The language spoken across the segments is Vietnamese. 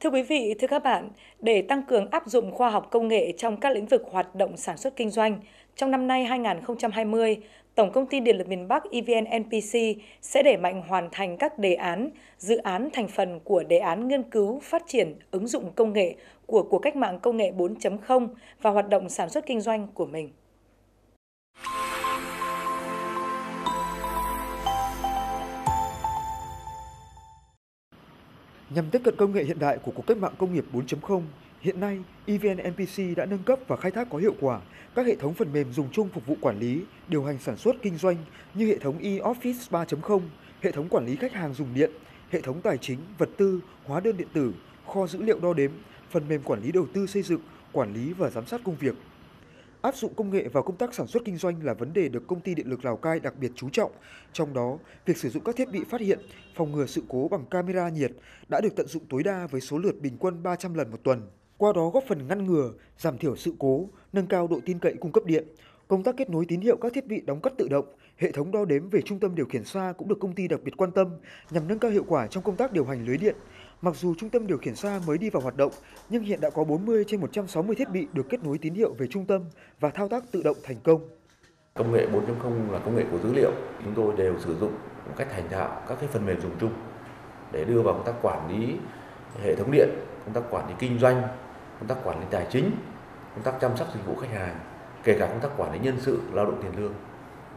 Thưa quý vị, thưa các bạn, để tăng cường áp dụng khoa học công nghệ trong các lĩnh vực hoạt động sản xuất kinh doanh, trong năm nay 2020, Tổng công ty Điện lực miền Bắc EVN NPC sẽ đẩy mạnh hoàn thành các đề án, dự án thành phần của đề án nghiên cứu, phát triển, ứng dụng công nghệ của cuộc cách mạng công nghệ 4.0 và hoạt động sản xuất kinh doanh của mình. Nhằm tiếp cận công nghệ hiện đại của cuộc cách mạng công nghiệp 4.0, hiện nay EVN NPC đã nâng cấp và khai thác có hiệu quả các hệ thống phần mềm dùng chung phục vụ quản lý, điều hành sản xuất kinh doanh như hệ thống e-office 3.0, hệ thống quản lý khách hàng dùng điện, hệ thống tài chính, vật tư, hóa đơn điện tử, kho dữ liệu đo đếm, phần mềm quản lý đầu tư xây dựng, quản lý và giám sát công việc. Áp dụng công nghệ vào công tác sản xuất kinh doanh là vấn đề được công ty điện lực Lào Cai đặc biệt chú trọng. Trong đó, việc sử dụng các thiết bị phát hiện, phòng ngừa sự cố bằng camera nhiệt đã được tận dụng tối đa với số lượt bình quân 300 lần một tuần. Qua đó góp phần ngăn ngừa, giảm thiểu sự cố, nâng cao độ tin cậy cung cấp điện. Công tác kết nối tín hiệu các thiết bị đóng cắt tự động, hệ thống đo đếm về trung tâm điều khiển xa cũng được công ty đặc biệt quan tâm nhằm nâng cao hiệu quả trong công tác điều hành lưới điện. Mặc dù trung tâm điều khiển xa mới đi vào hoạt động, nhưng hiện đã có 40 trên 160 thiết bị được kết nối tín hiệu về trung tâm và thao tác tự động thành công. Công nghệ 4.0 là công nghệ của dữ liệu. Chúng tôi đều sử dụng một cách thành thạo các cái phần mềm dùng chung để đưa vào công tác quản lý hệ thống điện, công tác quản lý kinh doanh, công tác quản lý tài chính, công tác chăm sóc dịch vụ khách hàng, kể cả công tác quản lý nhân sự, lao động tiền lương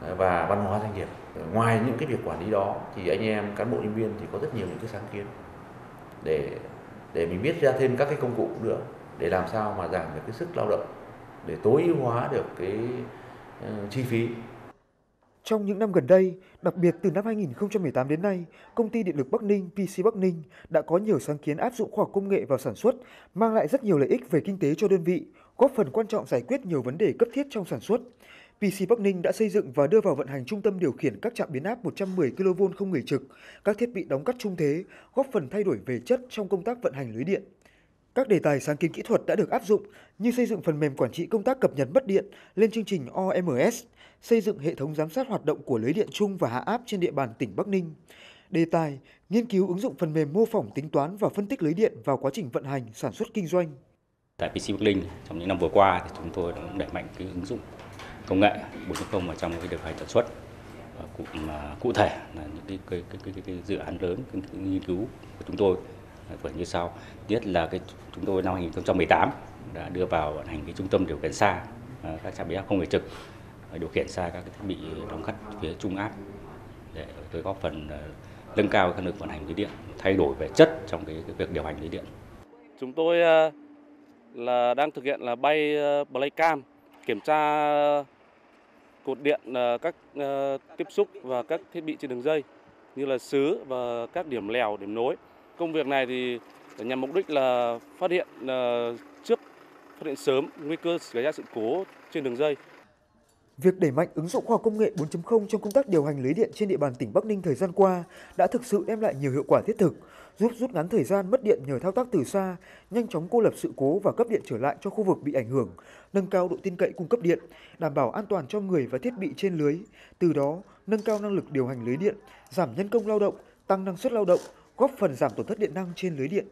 à, và văn hóa doanh nghiệp. Ngoài những cái việc quản lý đó thì anh em cán bộ nhân viên thì có rất nhiều những cái sáng kiến để để mình biết ra thêm các cái công cụ nữa để làm sao mà giảm được cái sức lao động để tối ưu hóa được cái uh, chi phí trong những năm gần đây, đặc biệt từ năm 2018 đến nay, công ty điện lực Bắc Ninh PC Bắc Ninh đã có nhiều sáng kiến áp dụng khoa học công nghệ vào sản xuất, mang lại rất nhiều lợi ích về kinh tế cho đơn vị, góp phần quan trọng giải quyết nhiều vấn đề cấp thiết trong sản xuất. PC Bắc Ninh đã xây dựng và đưa vào vận hành trung tâm điều khiển các trạm biến áp 110 kV không người trực, các thiết bị đóng cắt trung thế, góp phần thay đổi về chất trong công tác vận hành lưới điện. Các đề tài sáng kiến kỹ thuật đã được áp dụng như xây dựng phần mềm quản trị công tác cập nhật mất điện lên chương trình OMS, xây dựng hệ thống giám sát hoạt động của lưới điện chung và hạ áp trên địa bàn tỉnh Bắc Ninh. Đề tài nghiên cứu ứng dụng phần mềm mô phỏng tính toán và phân tích lưới điện vào quá trình vận hành sản xuất kinh doanh. Tại PC Bắc Ninh trong những năm vừa qua thì chúng tôi đã đẩy mạnh cái ứng dụng công nghệ 4.0 vào trong cái điều hành sản xuất. Và cụ, mà cụ thể là những cái, cái, cái, cái, cái dự án lớn cái, cái nghiên cứu của chúng tôi và như sau. Nhất là cái chúng tôi năm 2018 đã đưa vào vận hành cái trung tâm điều khiển xa à, các trạm biến áp không người trực à, điều khiển xa các thiết bị đóng cắt phía trung áp để tôi góp phần à, nâng cao năng lực vận hành lưới điện thay đổi về chất trong cái, cái việc điều hành lưới điện. Chúng tôi là đang thực hiện là bay Playcam kiểm tra cột điện ờ, các ờ, tiếp xúc và các thiết bị trên đường dây như là sứ và các điểm lèo điểm nối Công việc này thì nhằm mục đích là phát hiện ờ, trước, phát hiện sớm nguy cơ xảy ra sự cố trên đường dây. Việc đẩy mạnh ứng dụng khoa học công nghệ 4.0 trong công tác điều hành lưới điện trên địa bàn tỉnh Bắc Ninh thời gian qua đã thực sự đem lại nhiều hiệu quả thiết thực, giúp rút ngắn thời gian mất điện nhờ thao tác từ xa, nhanh chóng cô lập sự cố và cấp điện trở lại cho khu vực bị ảnh hưởng, nâng cao độ tin cậy cung cấp điện, đảm bảo an toàn cho người và thiết bị trên lưới, từ đó nâng cao năng lực điều hành lưới điện, giảm nhân công lao động, tăng năng suất lao động, góp phần giảm tổn thất điện năng trên lưới điện.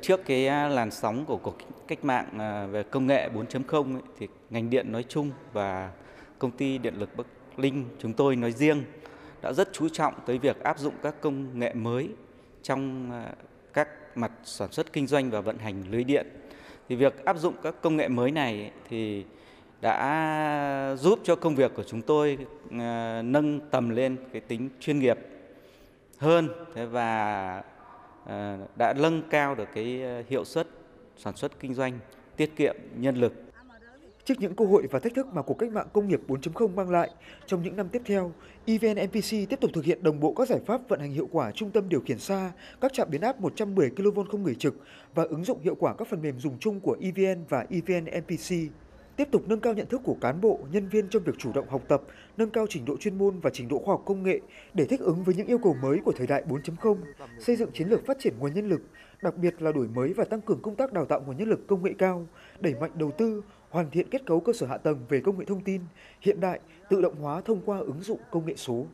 Trước cái à, làn sóng của cuộc cách mạng à, về công nghệ 4.0 thì ngành điện nói chung và công ty điện lực Bắc Linh chúng tôi nói riêng đã rất chú trọng tới việc áp dụng các công nghệ mới trong à, các mặt sản xuất kinh doanh và vận hành lưới điện. Thì việc áp dụng các công nghệ mới này thì đã giúp cho công việc của chúng tôi à, nâng tầm lên cái tính chuyên nghiệp hơn và à, đã nâng cao được cái hiệu suất sản xuất kinh doanh, tiết kiệm nhân lực. Trước những cơ hội và thách thức mà cuộc cách mạng công nghiệp 4.0 mang lại, trong những năm tiếp theo, EVN NPC tiếp tục thực hiện đồng bộ các giải pháp vận hành hiệu quả trung tâm điều khiển xa, các trạm biến áp 110 kV không người trực và ứng dụng hiệu quả các phần mềm dùng chung của EVN và EVN NPC tiếp tục nâng cao nhận thức của cán bộ, nhân viên trong việc chủ động học tập, nâng cao trình độ chuyên môn và trình độ khoa học công nghệ để thích ứng với những yêu cầu mới của thời đại 4.0, xây dựng chiến lược phát triển nguồn nhân lực, đặc biệt là đổi mới và tăng cường công tác đào tạo nguồn nhân lực công nghệ cao, đẩy mạnh đầu tư, hoàn thiện kết cấu cơ sở hạ tầng về công nghệ thông tin, hiện đại, tự động hóa thông qua ứng dụng công nghệ số.